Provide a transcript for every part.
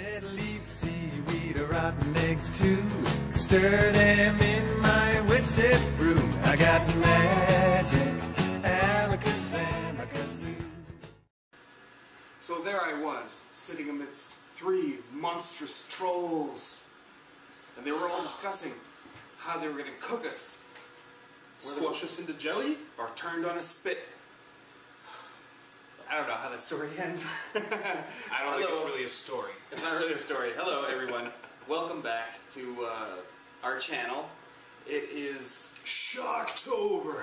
Dead leaf seaweed, rotten eggs too. Stir them in my witch's brew. I got magic, So there I was, sitting amidst three monstrous trolls. And they were all discussing how they were going to cook us. Squash us into jelly? Or turned on a spit. I don't know how that story ends. I don't think it's really a story. It's not really a story. Hello, everyone. Welcome back to uh, our channel. It is Shocktober!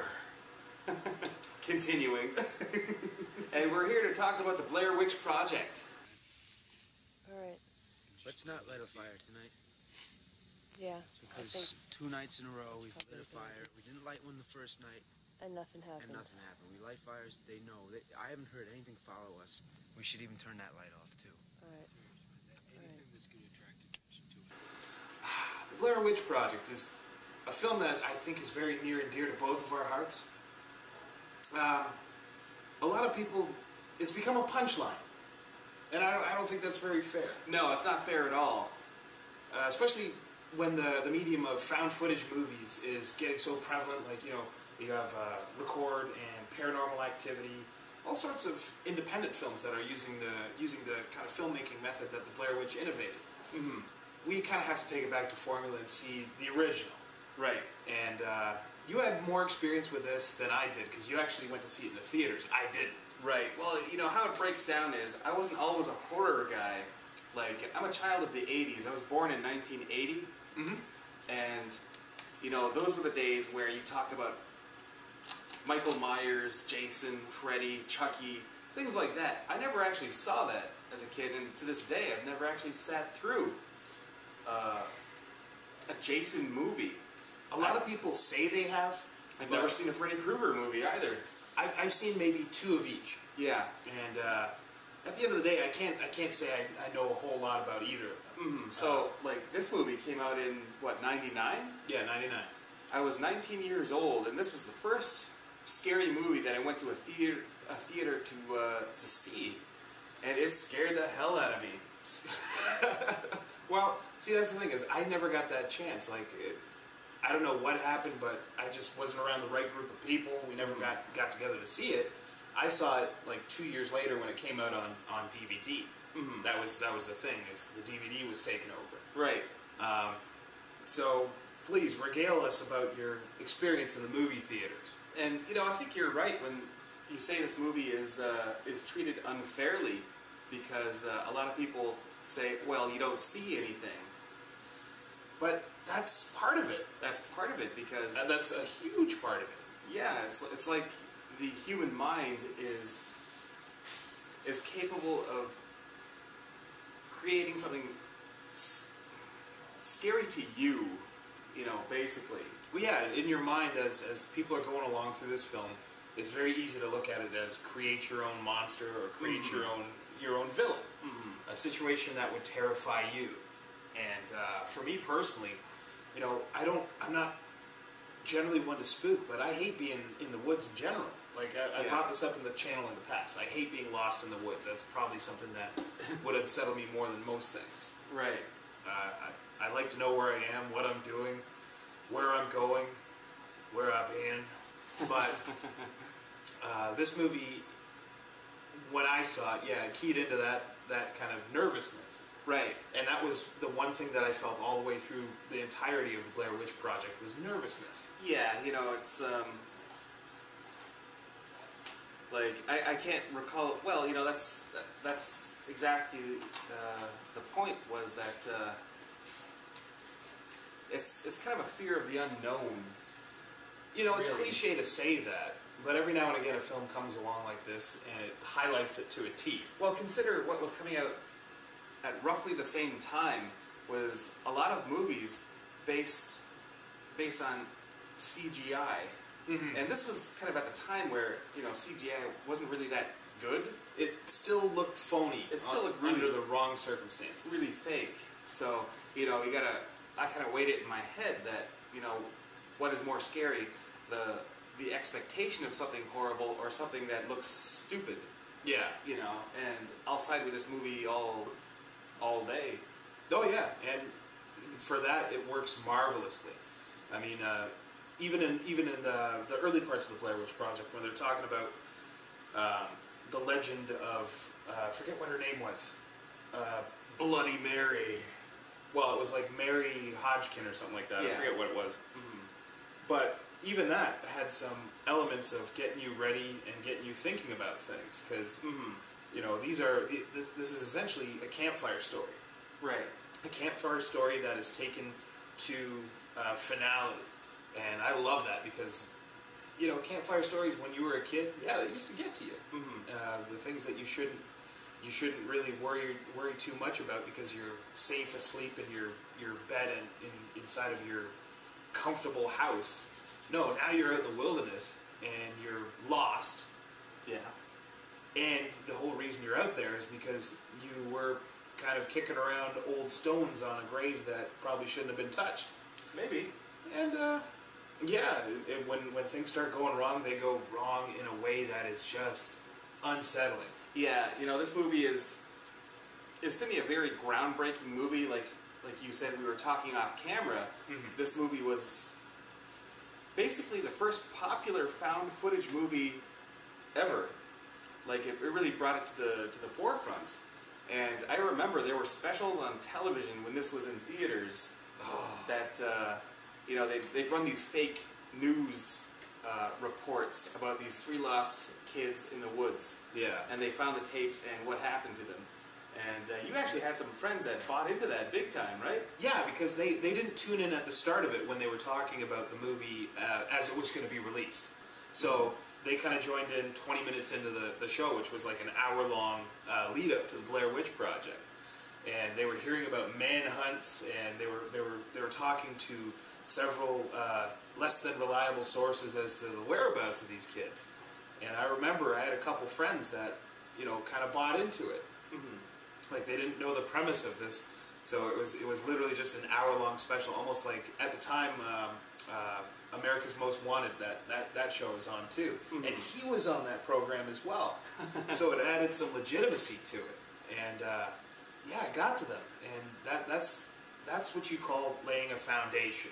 continuing. and we're here to talk about the Blair Witch Project. Alright, Let's not light a fire tonight yeah. I because two nights in a row we've lit a fire. We didn't light one the first night and nothing happened. and happened. nothing happened. We light fires, they know. They, I haven't heard anything follow us. We should even turn that light off too. Alright. The Blair Witch Project is a film that I think is very near and dear to both of our hearts. Um, a lot of people, it's become a punchline. And I don't, I don't think that's very fair. No, it's not fair at all. Uh, especially when the, the medium of found footage movies is getting so prevalent. Like, you know, you have uh, Record and Paranormal Activity, all sorts of independent films that are using the, using the kind of filmmaking method that the Blair Witch innovated. We kind of have to take it back to formula and see the original. Right. And uh, you had more experience with this than I did because you actually went to see it in the theaters. I didn't. Right. Well, you know how it breaks down is I wasn't always a horror guy. Like I'm a child of the '80s. I was born in 1980, and you know those were the days where you talk about Michael Myers, Jason, Freddy, Chucky, things like that. I never actually saw that as a kid, and to this day, I've never actually sat through uh, a Jason movie. A lot of people say they have. I've never seen a Freddy Krueger movie either. I've, I've seen maybe two of each. Yeah, and uh, at the end of the day, I can't I can't say I, I know a whole lot about either of them. So, like, this movie came out in what '99? Yeah, '99. I was 19 years old, and this was the first scary movie that I went to a theater a theater to uh, to see, and it scared the hell out of me. well, see, that's the thing is, I never got that chance. Like, it, I don't know what happened, but I just wasn't around the right group of people. We never got got together to see it. I saw it like two years later when it came out on on DVD. That was that was the thing is the DVD was taken over. Right. Um, so please regale us about your experience in the movie theaters. And you know, I think you're right when you say this movie is uh, is treated unfairly because uh, a lot of people say, "Well, you don't see anything." But that's part of it. That's part of it because that's a huge part of it. Yeah, it's it's like the human mind is is capable of creating something scary to you, you know, basically. Well, yeah, in your mind, as, as people are going along through this film, it's very easy to look at it as create your own monster or create your own your own villain, a situation that would terrify you. And uh, for me personally, you know, I don't, I'm not generally one to spook, but I hate being in the woods in general. Like I, I brought this up in the channel in the past. I hate being lost in the woods. That's probably something that would unsettle me more than most things. Right. Uh, I, I like to know where I am, what I'm doing, where I'm going, where I've been. But uh, this movie, when I saw it, yeah, it keyed into that that kind of nervousness. Right. And that was the one thing that I felt all the way through the entirety of the Blair Witch Project was nervousness. Yeah, you know, it's um like I, I can't recall well, you know, that's that, that's exactly uh, the point was that uh, it's it's kind of a fear of the unknown. You know, it's cliche to say that, but every now and again a film comes along like this and it highlights it to a T. Well, consider what was coming out at roughly the same time was a lot of movies based based on CGI. Mm-hmm. And this was kind of at the time where, you know, CGI wasn't really that good. It still looked phony. It still looked really under the wrong circumstances. Really fake. So, you know, you gotta I kinda weighed it in my head that, you know, what is more scary, the the expectation of something horrible or something that looks stupid. Yeah. You know, and I'll side with this movie all all day. Oh yeah, and for that it works marvelously. I mean, uh, even in even in the, the early parts of the Blair Witch Project, when they're talking about um, the legend of uh, forget what her name was, uh, Bloody Mary. Well, it was like Mary Hodgkin or something like that. I forget what it was. But even that had some elements of getting you ready and getting you thinking about things because you know these are this, this is essentially a campfire story. Right. a campfire story that is taken to uh, finality, and I love that because you know campfire stories when you were a kid, yeah, they used to get to you. Uh, the things that you shouldn't you shouldn't really worry worry too much about because you're safe asleep in your your bed and in, inside of your comfortable house. No, now you're out in the wilderness and you're lost Yeah. and the whole reason you're out there is because you were kind of kicking around old stones on a grave that probably shouldn't have been touched. Maybe. And uh, yeah, it, it- when when things start going wrong, they go wrong in a way that is just unsettling. Yeah, you know, this movie is is to me a very groundbreaking movie. Like like you said, we were talking off camera. This movie was basically the first popular found footage movie ever. Like it, it really brought it to the to the forefront. And I remember there were specials on television when this was in theaters that uh, you know they they run these fake news uh, reports about these three lost kids in the woods Yeah. and they found the tapes and what happened to them. And uh, you actually had some friends that bought into that big time, right? Yeah, because they, they didn't tune in at the start of it when they were talking about the movie uh, as it was going to be released. So they kind of joined in 20 minutes into the, the show, which was like an hour long uh, lead up to the Blair Witch Project. And they were hearing about manhunts, and they were they were they were talking to several uh, less than reliable sources as to the whereabouts of these kids. And I remember I had a couple friends that you know kind of bought into it. Like they didn't know the premise of this so it was it was literally just an hour long special almost like at the time um, uh, america's most wanted that that that show was on too. And he was on that program as well. So it added some legitimacy to it. And uh, yeah it got to them. And that that's that's what you call laying a foundation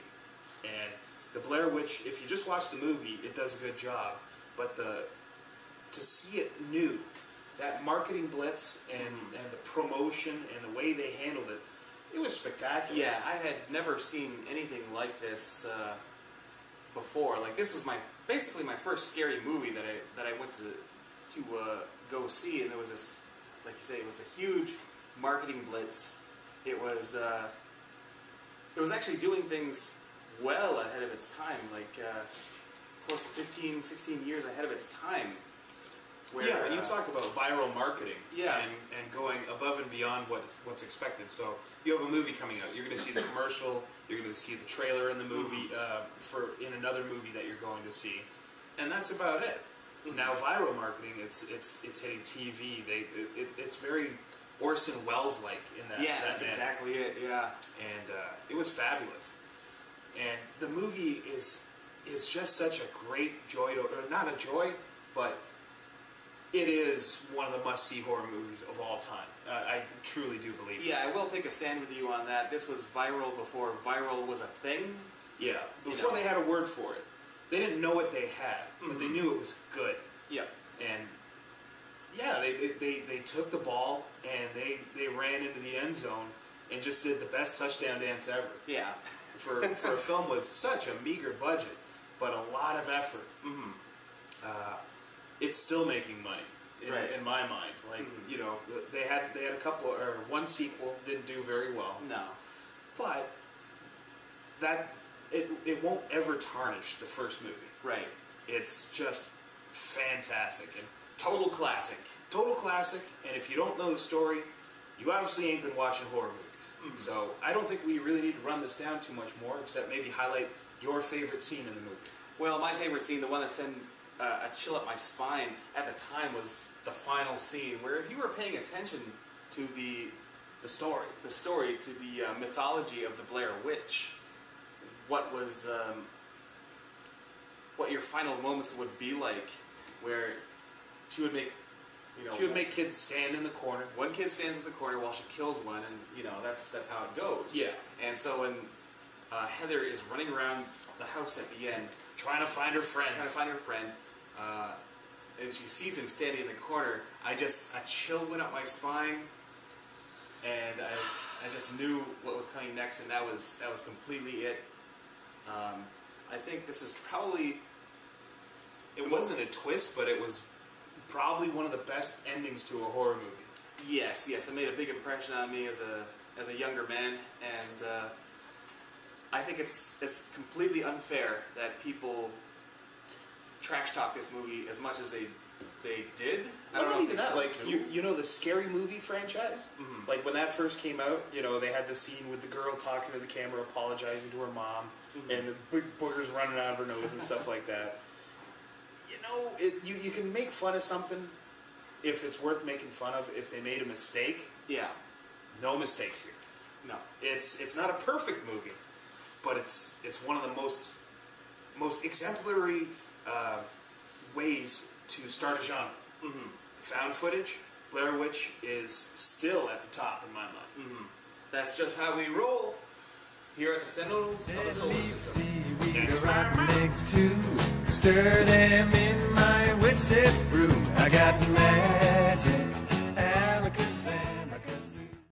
and the blair witch if you just watch the movie it does a good job but the to see it new that marketing blitz and, and the promotion and the way they handled it, it was spectacular. Yeah, I had never seen anything like this uh, before. Like this was my basically my first scary movie that I that I went to to uh, go see, and there was this, like you say, it was the huge marketing blitz. It was uh, it was actually doing things well ahead of its time, like uh, close to 15, 16 years ahead of its time. Where, yeah, and you uh, talk about viral marketing Yeah. and, and going above and beyond what what's expected. So you have a movie coming out. You're going to see the commercial. You're going to see the trailer in the movie uh, for in another movie that you're going to see, and that's about it. Now viral marketing, it's it's it's hitting TV. They it, it, it's very Orson Welles like in that. yeah, that that's manner. exactly it. Yeah. and uh, it was fabulous. And the movie is is just such a great joy to, or not a joy, but it is one of the must see horror movies of all time. Uh, I truly do believe. it. Yeah, I will take a stand with you on that. This was viral before viral was a thing. yeah. You Before know. they had a word for it, they didn't know what they had, but they Mhm. knew it was good. Yeah, And yeah, they, they, they, they took the ball and they, they ran into the end zone and just did the best touchdown dance ever. Yeah. For, for a film with such a meager budget, but a lot of effort. hmm Uh, it's still making money in, Right. in my mind. Like Mhm. you know, they had they had a couple or one sequel didn't do very well, No. but that it it won't ever tarnish the first movie. Right. It's just fantastic and Total classic. total classic. And if you don't know the story, you obviously ain't been watching horror movies. So I don't think we really need to run this down too much more, except maybe highlight your favorite scene in the movie. Well, my favorite scene, the one that sent uh, a chill up my spine at the time, was the final scene, where if you were paying attention to the the story, the story to the uh, mythology of the Blair Witch, what was um, what your final moments would be like, where she would make You know, She would make kids stand in the corner. one kid stands in the corner while she kills one, and you know that's that's how it goes. Yeah. And so when uh, Heather is running around the house at the end, Trying to find her friends. trying to find her friend, uh, and she sees him standing in the corner, I just a chill went up my spine, and I I just knew what was coming next, and that was that was completely it. Um, I think this is probably It wasn't a twist, but it was probably one of the best endings to a horror movie. Yes, yes, it made a big impression on me as a as a younger man, and uh, I think it's it's completely unfair that people trash talk this movie as much as they they did. I don't know if even they that. still Like you, you know the scary movie franchise. Mhm. Like when that first came out, you know they had the scene with the girl talking to the camera, apologizing to her mom, Mhm. and the big boogers running out of her nose and stuff like that. You know, it, you you can make fun of something if it's worth making fun of. If they made a mistake, yeah, no mistakes here. no, It's it's not a perfect movie, but it's it's one of the most most exemplary uh, ways to start a genre. hmm Found footage, Blair Witch is still at the top in my mind. hmm that's just how we roll here at the Sentinels of the Solar System. seaweed, rotten eggs too. Stir them in my witch's brew. I got magic